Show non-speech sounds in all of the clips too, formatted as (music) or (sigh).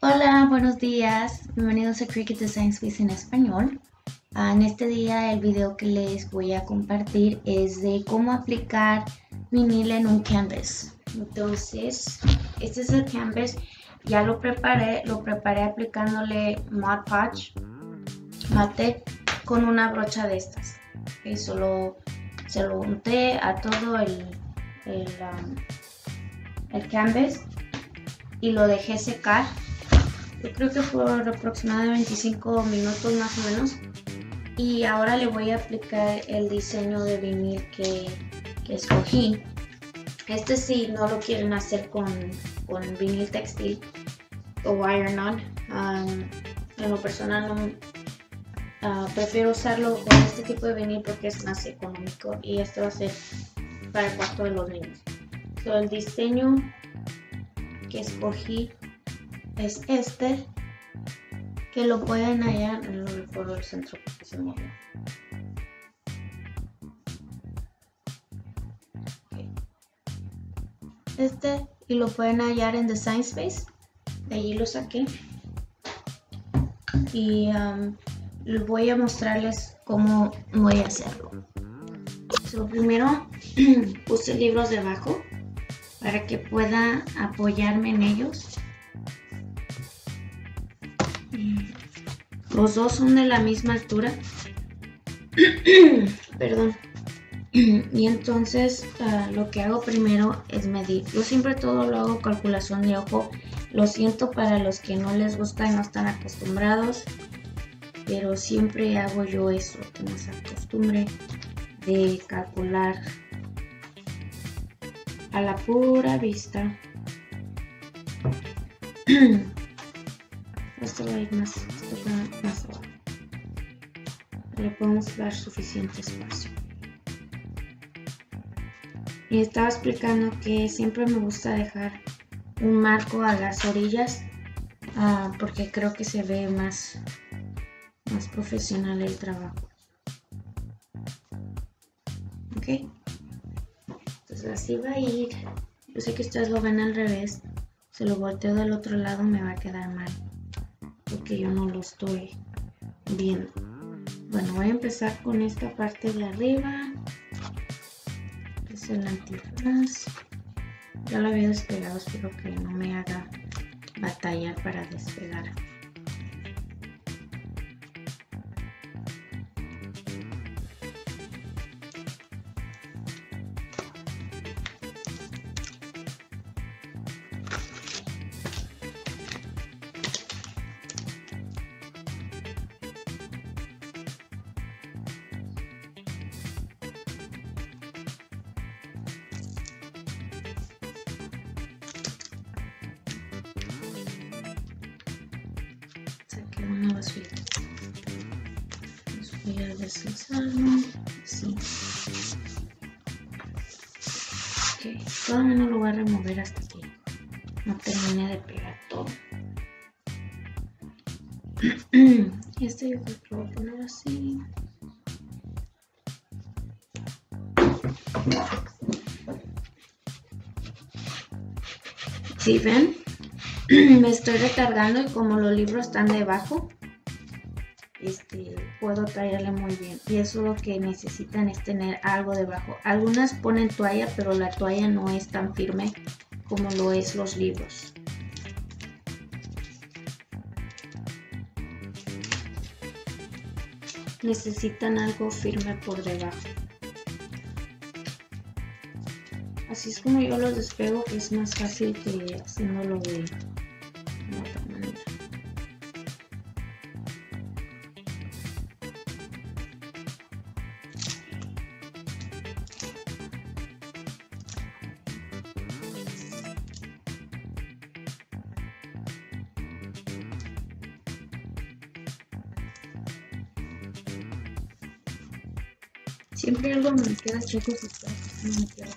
Hola, buenos días. Bienvenidos a Cricut Design Space en español. Ah, en este día el video que les voy a compartir es de cómo aplicar vinil en un canvas. Entonces, este es el canvas. Ya lo preparé, lo preparé aplicándole Mod Podge mate con una brocha de estas. Y solo se lo unté a todo el, el, um, el canvas y lo dejé secar. Yo creo que fue aproximadamente 25 minutos más o menos. Y ahora le voy a aplicar el diseño de vinil que, escogí. Este sí no lo quieren hacer con, con vinil textil o iron-on. Um, en lo personal uh, prefiero usarlo con este tipo de vinil porque es más económico y este va a ser para el cuarto de los niños. So, el diseño que escogí es este que lo pueden hallar en el foro del centro. Este y lo pueden hallar en Design Space. De allí lo saqué. Y um, voy a mostrarles cómo voy a hacerlo. So, primero (clears throat) puse libros debajo para que pueda apoyarme en ellos. Los dos son de la misma altura. (coughs) Perdón. Y entonces uh, lo que hago primero es medir. Yo siempre todo lo hago calculación de ojo. Lo siento para los que no les gusta y no están acostumbrados. Pero siempre hago yo eso. Tengo esa costumbre de calcular a la pura vista. Esto va a ir más, esto va más abajo. Le podemos dar suficiente espacio. Y estaba explicando que siempre me gusta dejar un marco a las orillas uh, porque creo que se ve más, más profesional el trabajo. Ok. Entonces así va a ir. Yo sé que ustedes lo ven al revés. Se lo volteo del otro lado me va a quedar mal. Porque yo no lo estoy viendo. Bueno, voy a empezar con esta parte de arriba. Que es el antifaz. Ya lo había despegado, espero que no me haga batallar para despegar. Les voy a deslizarlo así. Ok, todavía no lo voy a remover hasta que no termine de pegar todo. (clears throat) este yo creo que lo voy a poner así. ¿Sí ven? (clears throat) me estoy recargando y como los libros están debajo, este, puedo traerle muy bien. Y eso lo que necesitan es tener algo debajo. Algunas ponen toalla, pero la toalla no es tan firme como lo es los libros. Necesitan algo firme por debajo. Así es como yo los despego, que es más fácil que haciéndolo de Siempre algo me queda choco si queda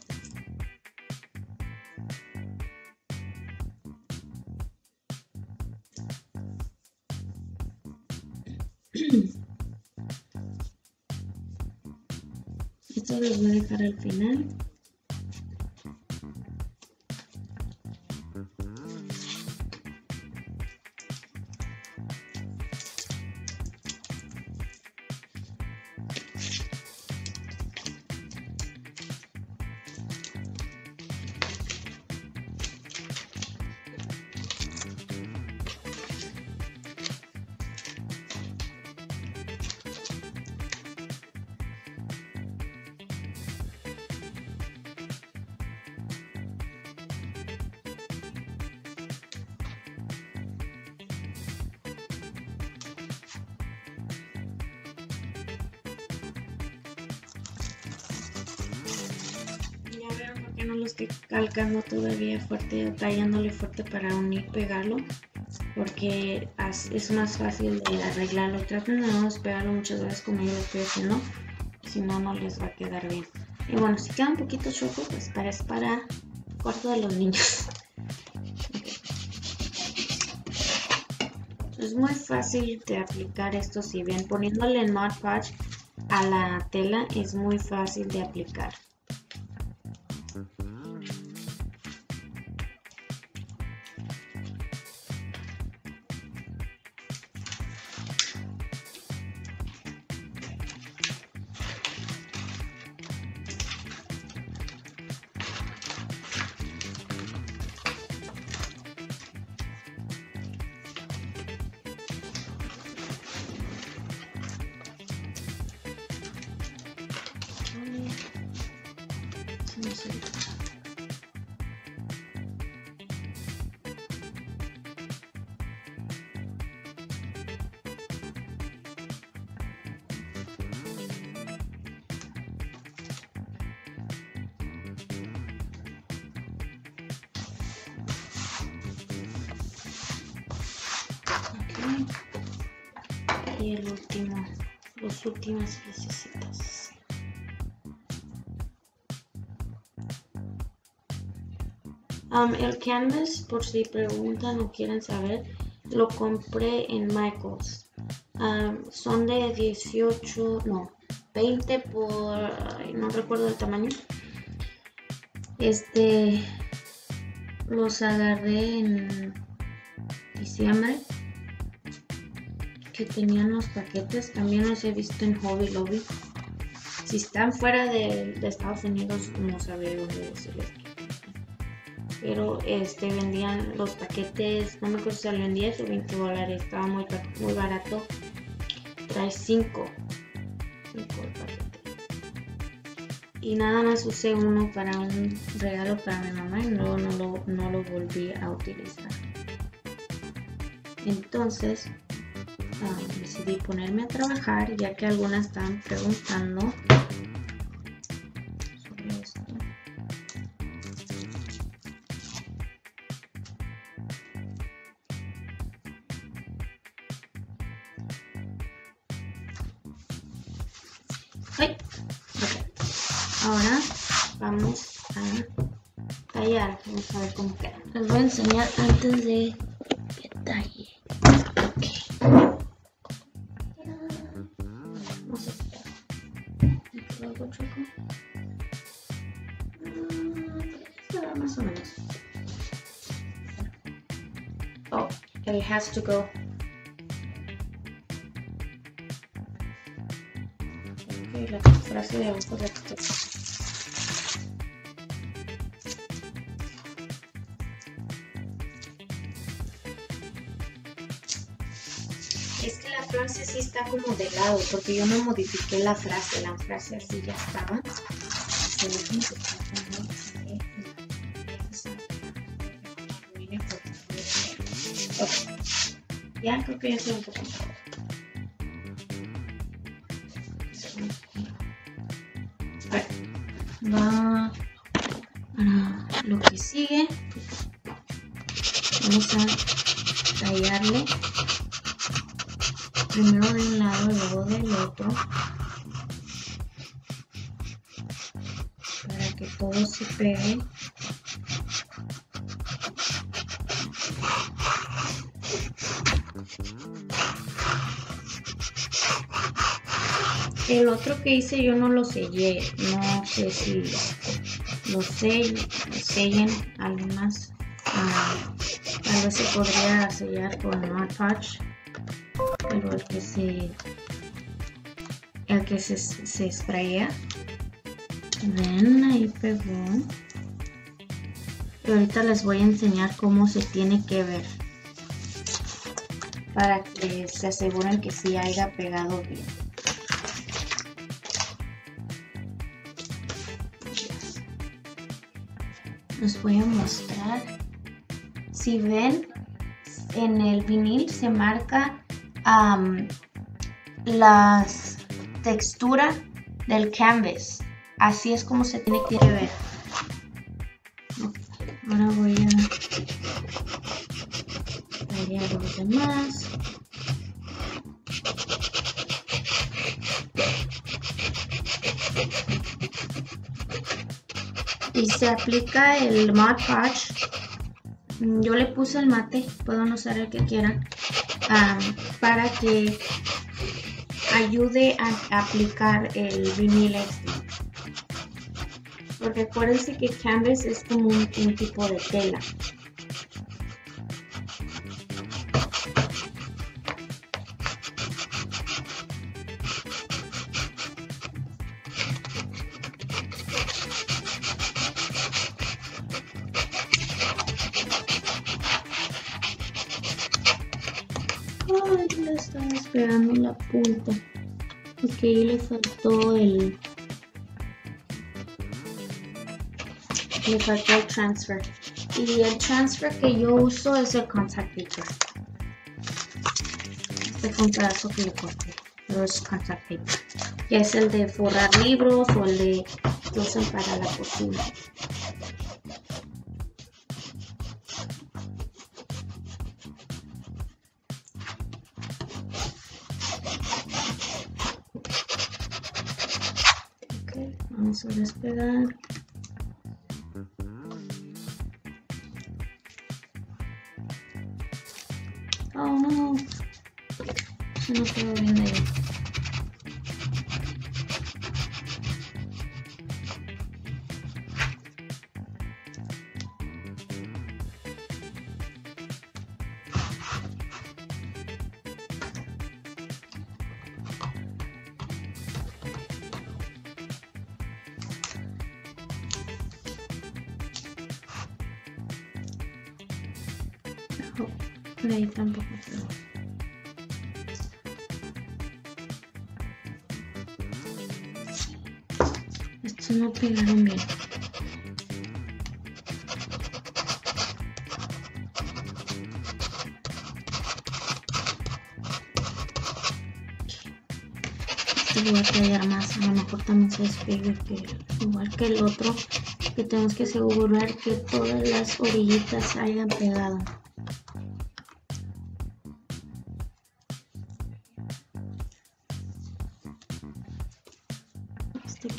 Esto lo voy a dejar al final. Lo estoy calcando todavía fuerte, tallándole fuerte para unir, pegarlo, porque es más fácil de arreglarlo. Traten de no despegarlo muchas veces como yo lo estoy haciendo, si no, no les va a quedar bien. Y bueno, si queda un poquito choco, pues para, es para cuarto de los niños. (laughs) Es muy fácil de aplicar esto si bien poniéndole el Mod Patch a la tela es muy fácil de aplicar. Y el último, los últimos necesitas. Um, el canvas, por si preguntan o quieren saber, lo compré en Michaels. Um, son de 18, no, 20 por, no recuerdo el tamaño. Este, los agarré en diciembre que tenían los paquetes. También los he visto en Hobby Lobby. Si están fuera de, Estados Unidos, no sabré dónde decirles. Pero este vendían los paquetes, no me acuerdo si salían 10 o 20 dólares. Estaba muy, muy barato. Trae 5. 5 Y nada más usé uno para un regalo para mi mamá y luego no lo, no lo volví a utilizar. Entonces, decidí ponerme a trabajar ya que algunas están preguntando voy a enseñar antes de que talle. Oh, it has to go. Okay, la frase de abajo recto. Porque yo no modifiqué la frase, la frase así ya estaba. Ya creo que ya se un poco va para todo se pegue El otro que hice yo no lo sellé, no sé si lo sellen, algunas. Ah, tal vez se podría sellar con Mod Touch, pero el que se el que se, se ven ahí pegó y ahorita les voy a enseñar cómo se tiene que ver para que se aseguren que sí haya pegado bien les voy a mostrar. Si ven, en el vinil se marca la textura del canvas. Así es como se tiene que ver. Ahora voy a agregar los demás. Y se aplica el Mod Podge. Yo le puse el mate, pueden usar el que quieran, ah, para que ayude a aplicar el vinil extra. Porque acuérdense que canvas es como un, tipo de tela. Ay, le estaba esperando la punta. Ahí le faltó el... Le faltó el transfer. Y el transfer que yo uso es el contact paper. Este fue un pedazo que le corté. Pero es contact paper. Que es el de forrar libros o el de que usan para la cocina. vamos a despegar se no quedó bien ahí Por ahí tampoco quedó. Estos no pegaron bien. Este voy a pegar más, a lo mejor también se despegue que igual que el otro que tenemos que asegurar que todas las orillitas hayan pegado.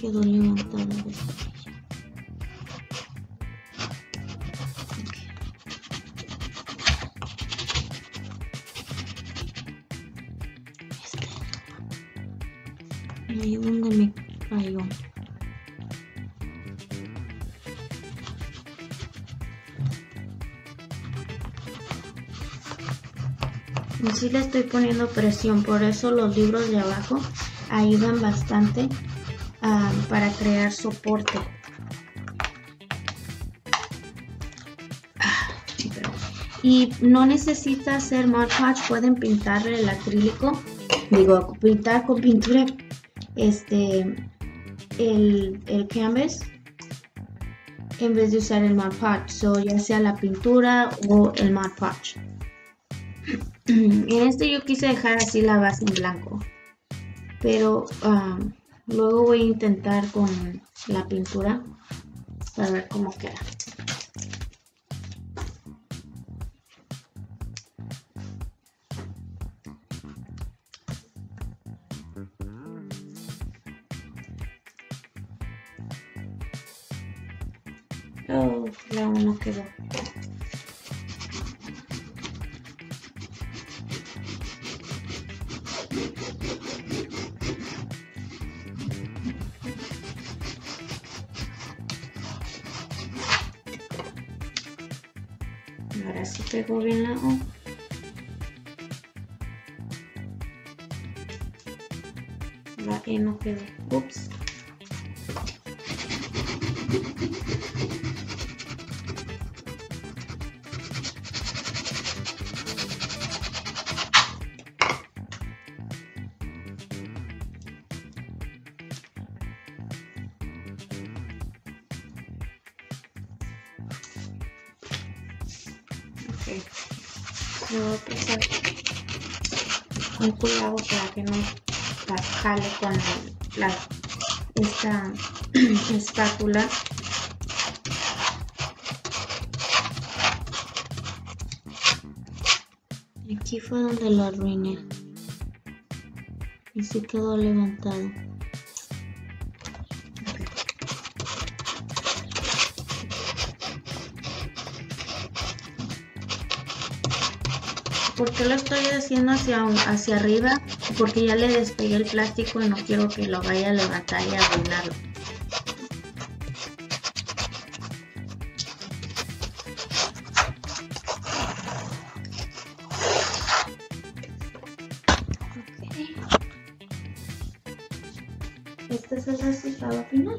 Quedó levantado de orilla. Este. Ahí donde me cayó. Y sí le estoy poniendo presión, por eso los libros de abajo ayudan bastante para crear soporte. Ah, Y no necesita hacer Mod Podge, pueden pintarle el acrílico, digo, pintar con pintura este el, el canvas en vez de usar el Mod Podge, so, ya sea la pintura o el Mod (clears throat) Podge. En este yo quise dejar así la base en blanco. Pero ah, luego voy a intentar con la pintura para ver cómo queda. Oh, la uno quedó. Pegó bien la O. La E no quedó. Ups. muy cuidado para que no las jale con la, esta (clears throat) espátula. Aquí fue donde lo arruiné. Y se quedó levantado. ¿Por qué lo estoy haciendo hacia, hacia arriba? Porque ya le despegué el plástico y no quiero que lo vaya a levantar y arruinarlo. Este es el resultado final.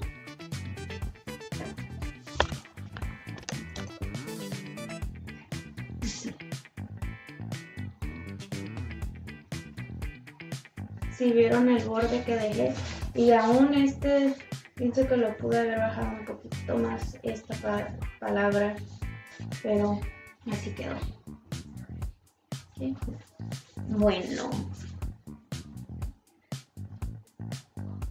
Vieron el borde que dejé y aún este pienso que lo pude haber bajado un poquito más esta palabra pero así quedó. Bueno.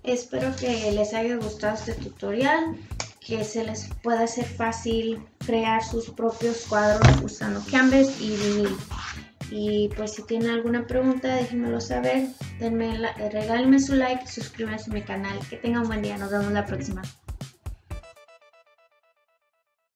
Espero que les haya gustado este tutorial, que se les pueda hacer fácil crear sus propios cuadros usando Canvas y vinil. Y pues si tienen alguna pregunta, déjenmelo saber, denme regálenme su like, suscríbanse a mi canal. Que tengan un buen día, nos vemos la próxima.